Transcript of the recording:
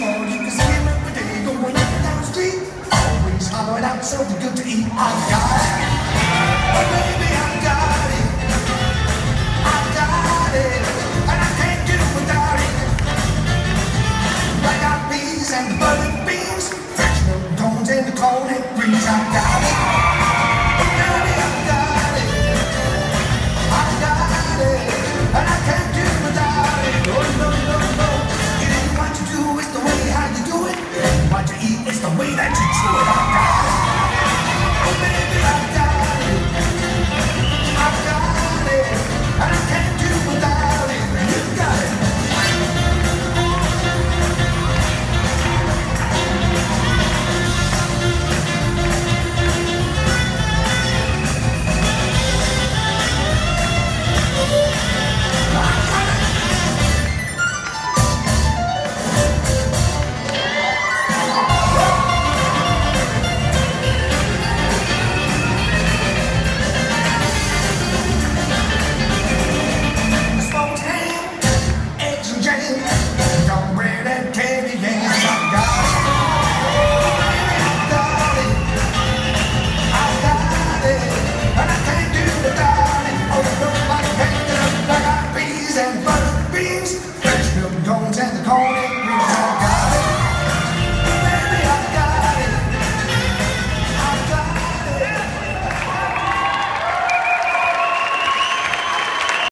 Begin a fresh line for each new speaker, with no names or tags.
small, you can see him every day going up and down the street. Always hollering out something good to eat. I got sure. and I got it. Oh, got it. I got it. I can't got peas and beans. Fresh milk and the corn.